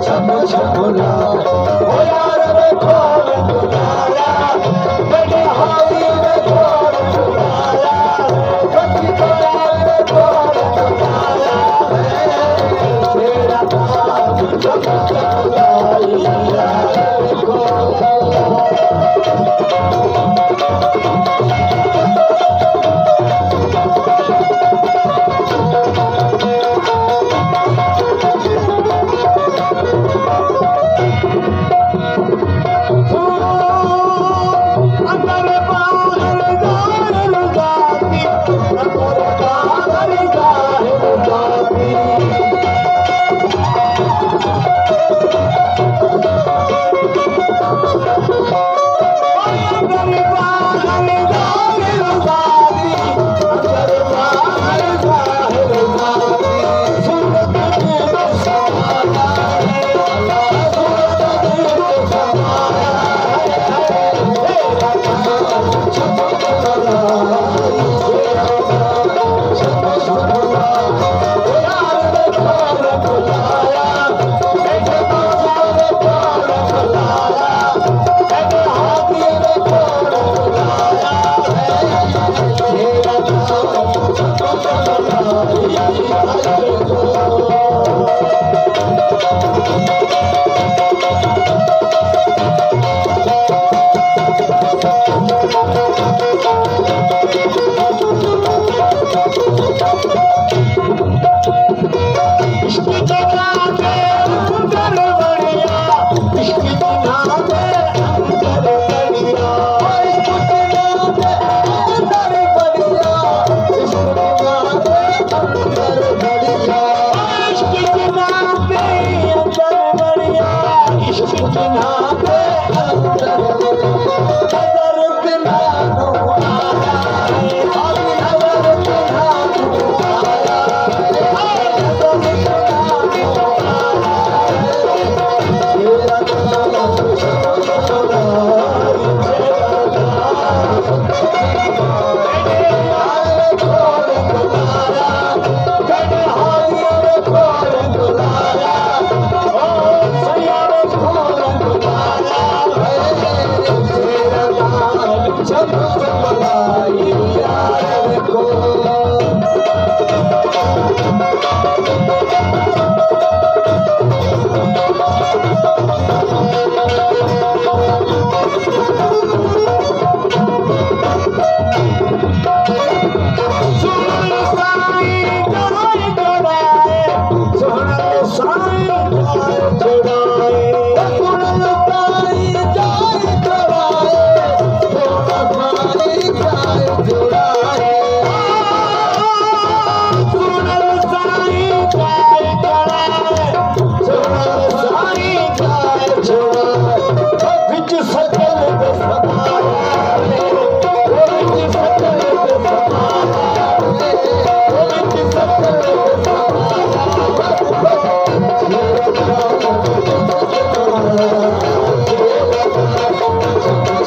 Chan Chan Hola هوار Música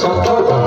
São Paulo.